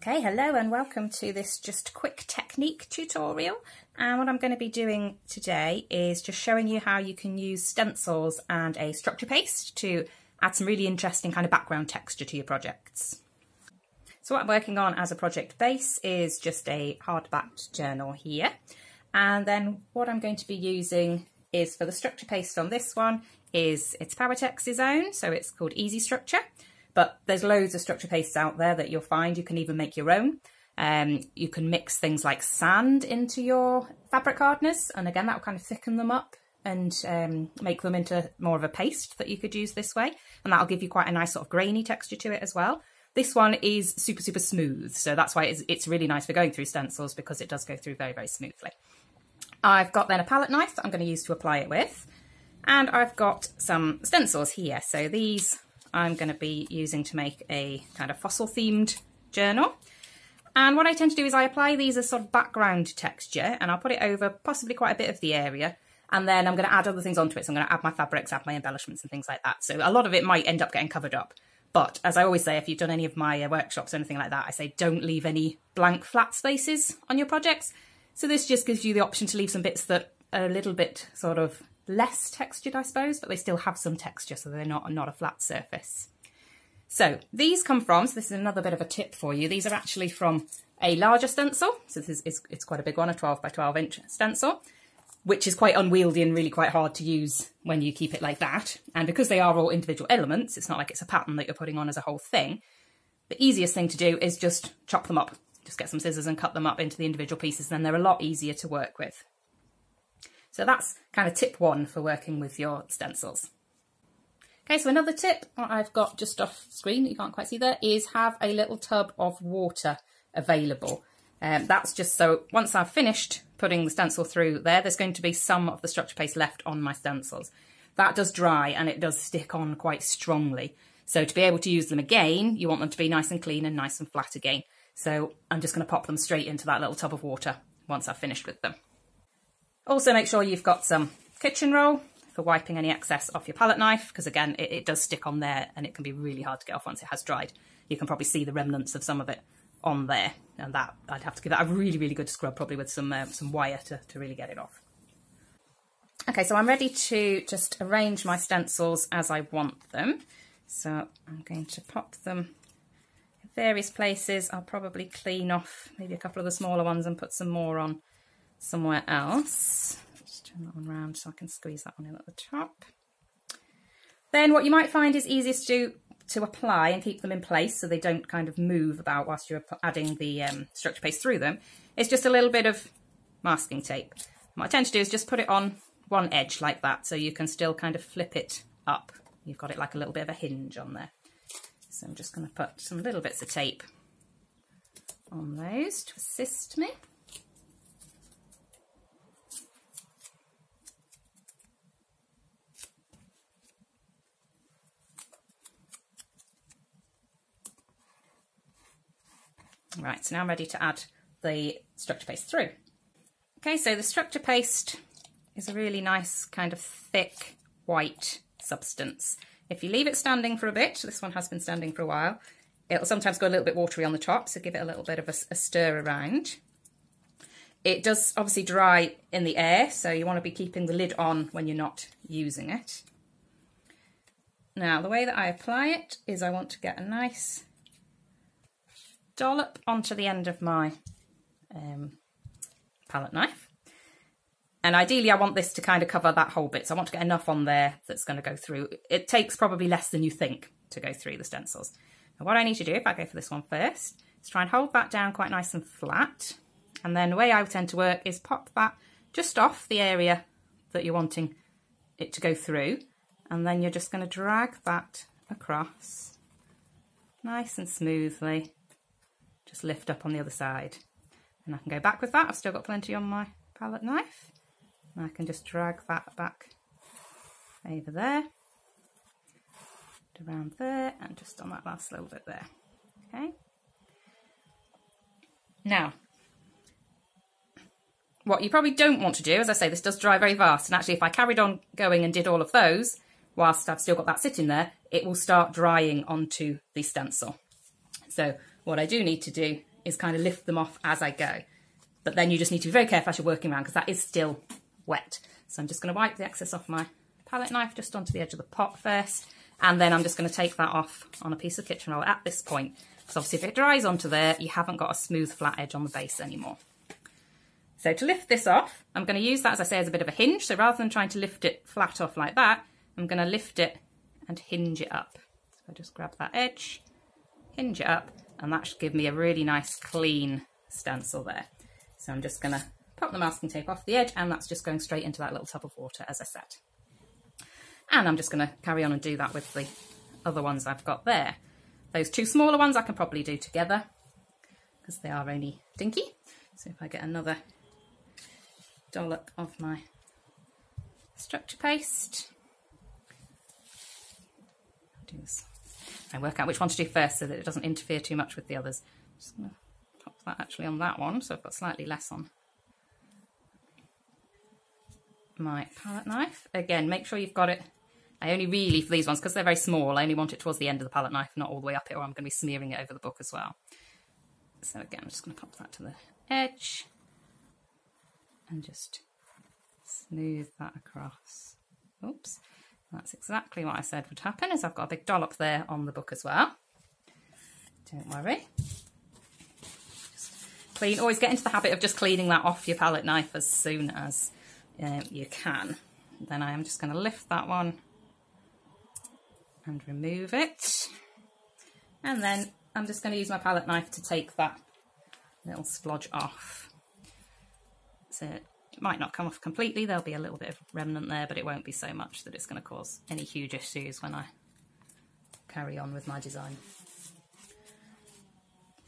Okay, hello and welcome to this just quick technique tutorial. And what I'm going to be doing today is just showing you how you can use stencils and a structure paste to add some really interesting kind of background texture to your projects. So what I'm working on as a project base is just a hardbacked journal here. And then what I'm going to be using is for the structure paste on this one is it's Powertex's own, so it's called Easy Structure. But there's loads of structure pastes out there that you'll find. You can even make your own. Um, you can mix things like sand into your fabric hardeners. And again, that will kind of thicken them up and um, make them into more of a paste that you could use this way. And that'll give you quite a nice sort of grainy texture to it as well. This one is super, super smooth. So that's why it's, it's really nice for going through stencils because it does go through very, very smoothly. I've got then a palette knife that I'm going to use to apply it with. And I've got some stencils here. So these I'm going to be using to make a kind of fossil themed journal. And what I tend to do is I apply these as sort of background texture and I'll put it over possibly quite a bit of the area. And then I'm going to add other things onto it. So I'm going to add my fabrics, add my embellishments and things like that. So a lot of it might end up getting covered up. But as I always say, if you've done any of my uh, workshops or anything like that, I say don't leave any blank flat spaces on your projects. So this just gives you the option to leave some bits that are a little bit sort of less textured, I suppose, but they still have some texture, so they're not, not a flat surface. So these come from, so this is another bit of a tip for you, these are actually from a larger stencil, so this is it's quite a big one, a 12 by 12 inch stencil, which is quite unwieldy and really quite hard to use when you keep it like that. And because they are all individual elements, it's not like it's a pattern that you're putting on as a whole thing. The easiest thing to do is just chop them up. Just get some scissors and cut them up into the individual pieces, then they're a lot easier to work with. So that's kind of tip one for working with your stencils. Okay, so another tip I've got just off screen that you can't quite see there is have a little tub of water available. Um, that's just so once I've finished putting the stencil through there, there's going to be some of the structure paste left on my stencils. That does dry and it does stick on quite strongly. So to be able to use them again, you want them to be nice and clean and nice and flat again. So I'm just going to pop them straight into that little tub of water once I've finished with them. Also make sure you've got some kitchen roll for wiping any excess off your palette knife because again it, it, does stick on there and it can be really hard to get off once it has dried. You can probably see the remnants of some of it on there and that I'd have to give that a really really good scrub probably with some uh, some wire to, to really get it off. Okay so I'm ready to just arrange my stencils as I want them. So I'm going to pop them in various places. I'll probably clean off maybe a couple of the smaller ones and put some more on somewhere else. Just turn that one around so I can squeeze that one in at the top. Then what you might find is easiest to to apply and keep them in place so they don't kind of move about whilst you're adding the um, structure paste through them is just a little bit of masking tape. what I tend to do is just put it on one edge like that so you can still kind of flip it up. You've got it like a little bit of a hinge on there. So I'm just going to put some little bits of tape on those to assist me. Right, so now I'm ready to add the structure paste through. Okay, so the structure paste is a really nice kind of thick white substance. If you leave it standing for a bit, this one has been standing for a while, it'll sometimes go a little bit watery on the top, so give it a little bit of a, a stir around. It does obviously dry in the air, so you want to be keeping the lid on when you're not using it. Now, the way that I apply it is I want to get a nice dollop onto the end of my um, palette knife. And ideally I want this to kind of cover that whole bit. So I want to get enough on there that's going to go through. It takes probably less than you think to go through the stencils. Now what I need to do, if I go for this one first, is try and hold that down quite nice and flat. And then the way I tend to work is pop that just off the area that you're wanting it to go through. And then you're just going to drag that across nice and smoothly just lift up on the other side. And I can go back with that. I've still got plenty on my palette knife. And I can just drag that back over there, around there, and just on that last little bit there. Okay. Now, what you probably don't want to do, as I say, this does dry very fast. And actually, if I carried on going and did all of those, whilst I've still got that sitting there, it will start drying onto the stencil. So what I do need to do is kind of lift them off as I go. But then you just need to be very careful as you're working around because that is still wet. So I'm just going to wipe the excess off my palette knife just onto the edge of the pot first. And then I'm just going to take that off on a piece of kitchen roll at this point. Because obviously if it dries onto there, you haven't got a smooth flat edge on the base anymore. So to lift this off, I'm going to use that, as I say, as a bit of a hinge. So rather than trying to lift it flat off like that, I'm going to lift it and hinge it up. So I just grab that edge, hinge it up, and that should give me a really nice clean stencil there. So I'm just going to pop the masking tape off the edge and that's just going straight into that little tub of water as I said. And I'm just going to carry on and do that with the other ones I've got there. Those two smaller ones I can probably do together because they are only dinky. So if I get another dollop of my structure paste, do this. I work out which one to do first so that it doesn't interfere too much with the others. I'm just going to pop that actually on that one so I've got slightly less on my palette knife. Again, make sure you've got it I only really, for these ones, because they're very small, I only want it towards the end of the palette knife, not all the way up it, or I'm going to be smearing it over the book as well. So again, I'm just going to pop that to the edge and just smooth that across. Oops. That's exactly what I said would happen, is I've got a big dollop there on the book as well. Don't worry. Just clean. Always get into the habit of just cleaning that off your palette knife as soon as um, you can. Then I am just going to lift that one and remove it. And then I'm just going to use my palette knife to take that little splodge off. So it might not come off completely, there'll be a little bit of remnant there, but it won't be so much that it's going to cause any huge issues when I carry on with my design.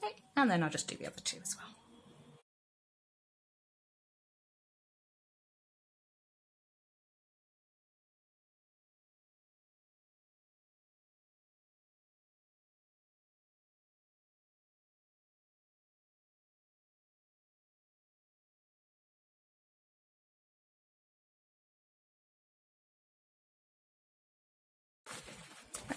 Okay, and then I'll just do the other two as well.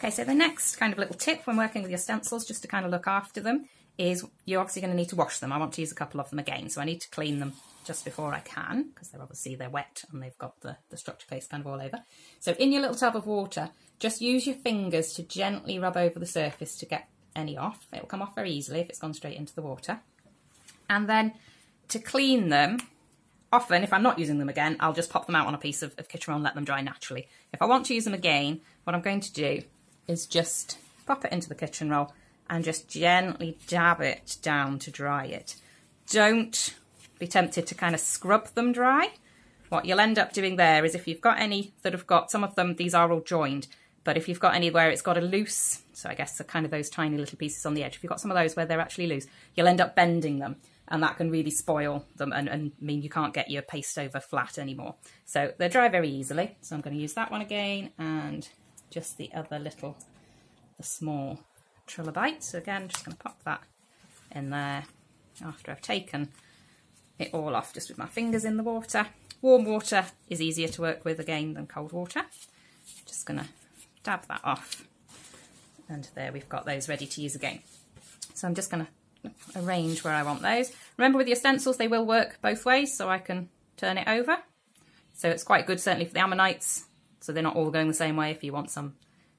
Okay, so the next kind of little tip when working with your stencils, just to kind of look after them, is you're obviously going to need to wash them. I want to use a couple of them again, so I need to clean them just before I can, because they're obviously, they're wet and they've got the, the structure paste kind of all over. So in your little tub of water, just use your fingers to gently rub over the surface to get any off. It will come off very easily if it's gone straight into the water. And then to clean them, often if I'm not using them again, I'll just pop them out on a piece of, of kitchen roll and let them dry naturally. If I want to use them again, what I'm going to do is just pop it into the kitchen roll and just gently dab it down to dry it. Don't be tempted to kind of scrub them dry. What you'll end up doing there is if you've got any that have got, some of them, these are all joined, but if you've got any where it's got a loose, so I guess kind of those tiny little pieces on the edge, if you've got some of those where they're actually loose, you'll end up bending them and that can really spoil them and, and mean you can't get your paste over flat anymore. So they dry very easily. So I'm going to use that one again and just the other little, the small trilobite. So again, just going to pop that in there after I've taken it all off just with my fingers in the water. Warm water is easier to work with again than cold water. Just going to dab that off. And there we've got those ready to use again. So I'm just going to arrange where I want those. Remember with your stencils, they will work both ways, so I can turn it over. So it's quite good, certainly for the ammonites, so they're not all going the same way if you want some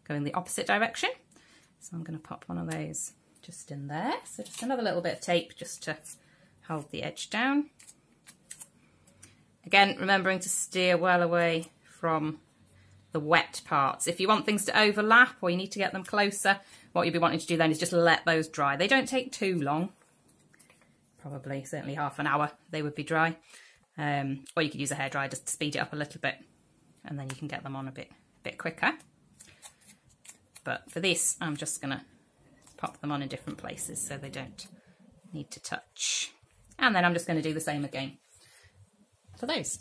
going the opposite direction. So I'm going to pop one of those just in there. So just another little bit of tape just to hold the edge down. Again, remembering to steer well away from the wet parts. If you want things to overlap or you need to get them closer, what you'll be wanting to do then is just let those dry. They don't take too long, probably certainly half an hour they would be dry. Um, or you could use a hairdryer just to speed it up a little bit and then you can get them on a bit, bit quicker. But for this, I'm just going to pop them on in different places so they don't need to touch. And then I'm just going to do the same again for those.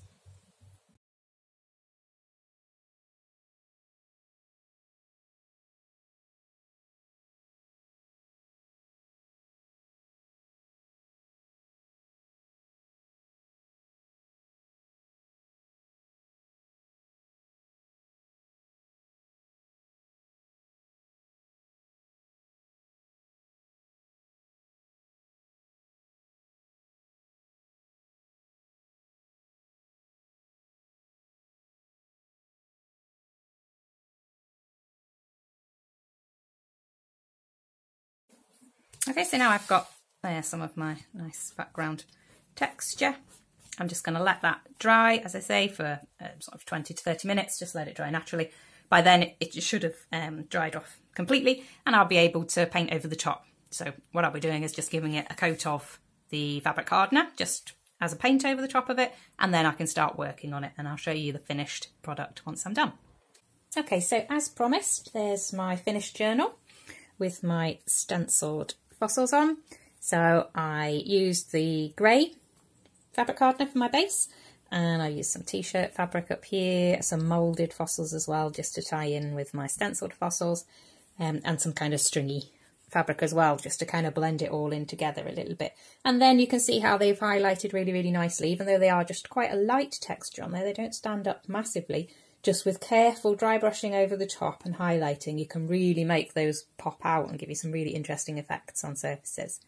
Okay, so now I've got there some of my nice background texture. I'm just going to let that dry, as I say, for um, sort of 20 to 30 minutes, just let it dry naturally. By then it, it should have um, dried off completely and I'll be able to paint over the top. So what I'll be doing is just giving it a coat of the fabric hardener, just as a paint over the top of it, and then I can start working on it and I'll show you the finished product once I'm done. Okay, so as promised, there's my finished journal with my stenciled fossils on. So I used the grey fabric hardener for my base and I used some t-shirt fabric up here, some moulded fossils as well just to tie in with my stenciled fossils um, and some kind of stringy fabric as well just to kind of blend it all in together a little bit. And then you can see how they've highlighted really, really nicely, even though they are just quite a light texture on there, they don't stand up massively. Just with careful dry brushing over the top and highlighting, you can really make those pop out and give you some really interesting effects on surfaces.